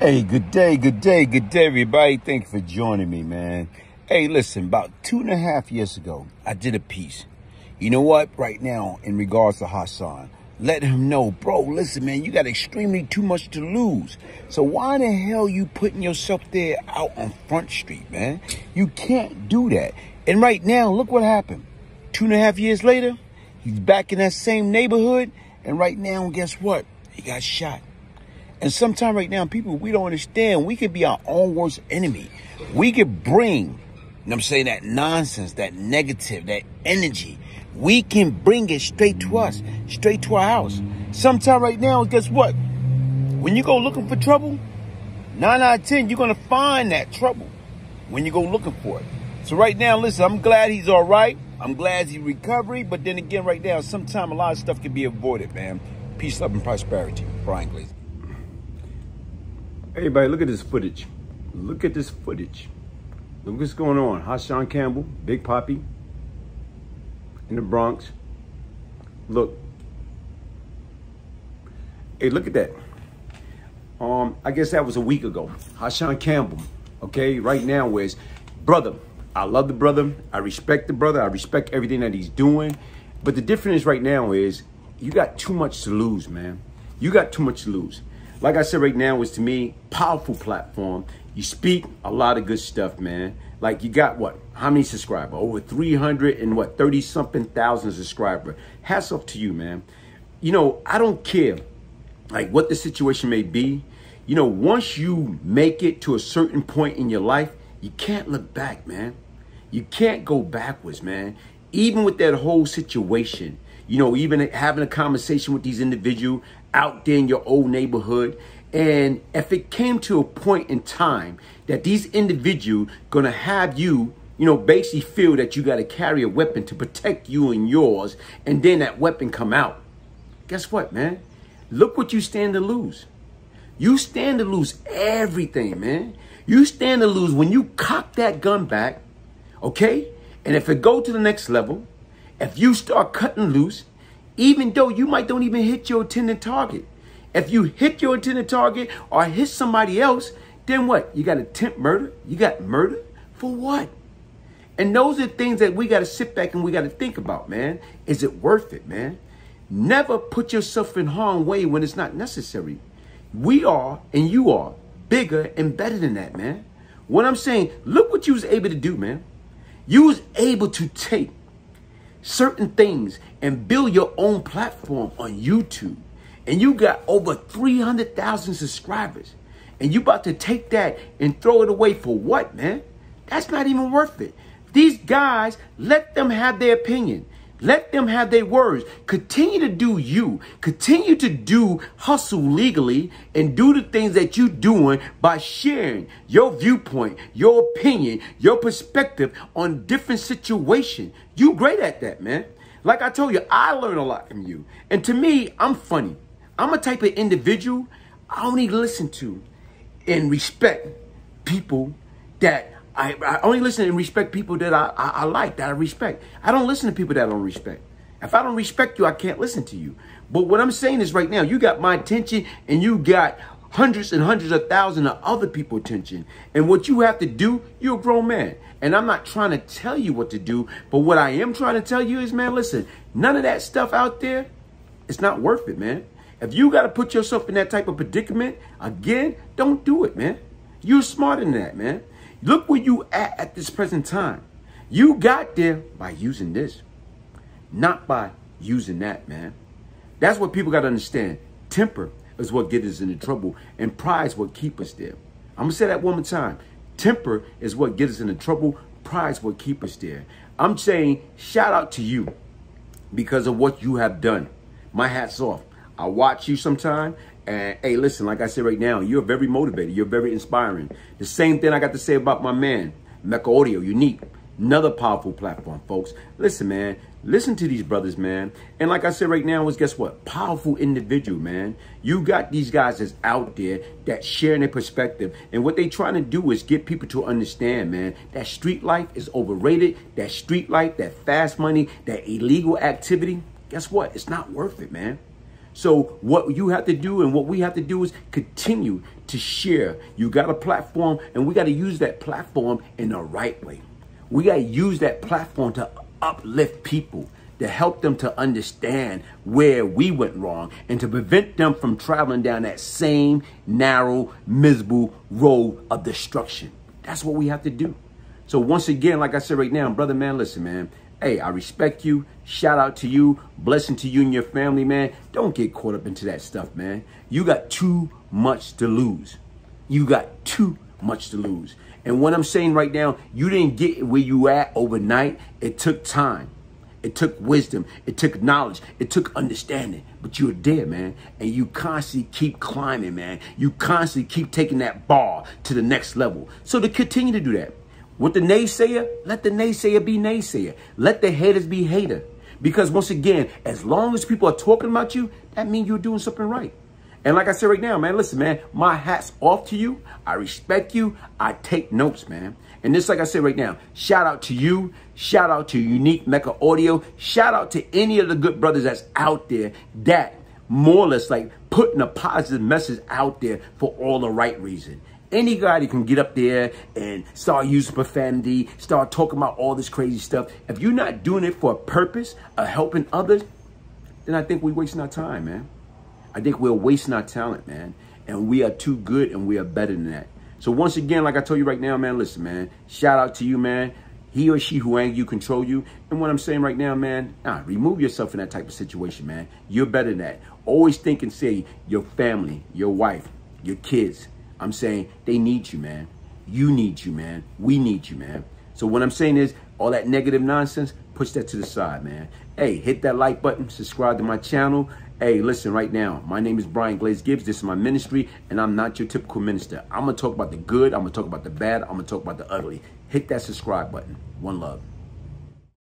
Hey, good day, good day, good day, everybody. Thank you for joining me, man. Hey, listen, about two and a half years ago, I did a piece. You know what? Right now, in regards to Hassan, let him know, bro, listen, man, you got extremely too much to lose. So why the hell you putting yourself there out on Front Street, man? You can't do that. And right now, look what happened. Two and a half years later, he's back in that same neighborhood. And right now, guess what? He got shot. And sometimes right now, people, we don't understand. We could be our own worst enemy. We could bring, I'm saying, that nonsense, that negative, that energy. We can bring it straight to us, straight to our house. Sometime right now, guess what? When you go looking for trouble, nine out of 10, you're going to find that trouble when you go looking for it. So right now, listen, I'm glad he's all right. I'm glad he's recovery. But then again, right now, sometimes a lot of stuff can be avoided, man. Peace, love, and prosperity. Brian Glaze. Hey, everybody, look at this footage. Look at this footage. Look what's going on. Hassan Campbell, Big Poppy, in the Bronx. Look. Hey, look at that. Um, I guess that was a week ago. Hassan Campbell, okay, right now is, brother, I love the brother. I respect the brother. I respect everything that he's doing. But the difference right now is you got too much to lose, man. You got too much to lose like I said right now, is to me, powerful platform. You speak a lot of good stuff, man. Like you got what? How many subscribers? Over 300 and what? 30 something thousand subscribers. Hats off to you, man. You know, I don't care like what the situation may be. You know, once you make it to a certain point in your life, you can't look back, man. You can't go backwards, man. Even with that whole situation, you know, even having a conversation with these individuals out there in your old neighborhood. And if it came to a point in time that these individuals gonna have you, you know, basically feel that you gotta carry a weapon to protect you and yours, and then that weapon come out, guess what, man? Look what you stand to lose. You stand to lose everything, man. You stand to lose when you cock that gun back, okay? And if it go to the next level, if you start cutting loose, even though you might don't even hit your intended target. If you hit your intended target or hit somebody else, then what? You got attempt murder? You got murder? For what? And those are things that we got to sit back and we got to think about, man. Is it worth it, man? Never put yourself in harm way when it's not necessary. We are, and you are, bigger and better than that, man. What I'm saying, look what you was able to do, man. You was able to take certain things and build your own platform on YouTube. And you got over 300,000 subscribers. And you about to take that and throw it away for what, man? That's not even worth it. These guys, let them have their opinion. Let them have their words. Continue to do you. Continue to do hustle legally and do the things that you're doing by sharing your viewpoint, your opinion, your perspective on different situations. You great at that, man. Like I told you, I learn a lot from you. And to me, I'm funny. I'm a type of individual I only listen to and respect people that I, I only listen and respect people that I, I, I like, that I respect. I don't listen to people that I don't respect. If I don't respect you, I can't listen to you. But what I'm saying is right now, you got my attention and you got hundreds and hundreds of thousands of other people attention. And what you have to do, you're a grown man. And I'm not trying to tell you what to do, but what I am trying to tell you is, man, listen, none of that stuff out there, it's not worth it, man. If you got to put yourself in that type of predicament, again, don't do it, man. You're smarter than that, man. Look where you at at this present time. You got there by using this, not by using that, man. That's what people got to understand. Temper is what gets us into trouble, and pride is what keep us there. I'm going to say that one more time. Temper is what gets us into trouble. Pride is what keep us there. I'm saying shout out to you because of what you have done. My hat's off. I watch you sometime and hey, listen, like I said right now, you're very motivated. You're very inspiring. The same thing I got to say about my man, Mecca Audio, unique. Another powerful platform, folks. Listen, man. Listen to these brothers, man. And like I said right now, is guess what? Powerful individual, man. You got these guys that's out there that sharing their perspective. And what they trying to do is get people to understand, man, that street life is overrated. That street life, that fast money, that illegal activity, guess what? It's not worth it, man. So what you have to do and what we have to do is continue to share. You got a platform and we got to use that platform in the right way. We got to use that platform to uplift people, to help them to understand where we went wrong and to prevent them from traveling down that same narrow, miserable road of destruction. That's what we have to do. So once again, like I said right now, brother man, listen, man. Hey, I respect you. Shout out to you. Blessing to you and your family, man. Don't get caught up into that stuff, man. You got too much to lose. You got too much to lose. And what I'm saying right now, you didn't get where you at overnight. It took time. It took wisdom. It took knowledge. It took understanding. But you're there, man. And you constantly keep climbing, man. You constantly keep taking that bar to the next level. So to continue to do that. With the naysayer, let the naysayer be naysayer. Let the haters be hater. Because once again, as long as people are talking about you, that means you're doing something right. And like I said right now, man, listen, man, my hat's off to you. I respect you. I take notes, man. And this, like I said right now, shout out to you. Shout out to Unique Mecca Audio. Shout out to any of the good brothers that's out there that more or less like putting a positive message out there for all the right reason. Any guy that can get up there and start using profanity, start talking about all this crazy stuff. If you're not doing it for a purpose of helping others, then I think we're wasting our time, man. I think we're wasting our talent, man. And we are too good and we are better than that. So once again, like I told you right now, man, listen, man. Shout out to you, man. He or she who anger you control you. And what I'm saying right now, man, nah, remove yourself in that type of situation, man. You're better than that. Always think and say your family, your wife, your kids, I'm saying they need you, man. You need you, man. We need you, man. So what I'm saying is all that negative nonsense, push that to the side, man. Hey, hit that like button, subscribe to my channel. Hey, listen right now. My name is Brian Glaze Gibbs. This is my ministry, and I'm not your typical minister. I'm going to talk about the good. I'm going to talk about the bad. I'm going to talk about the ugly. Hit that subscribe button. One love.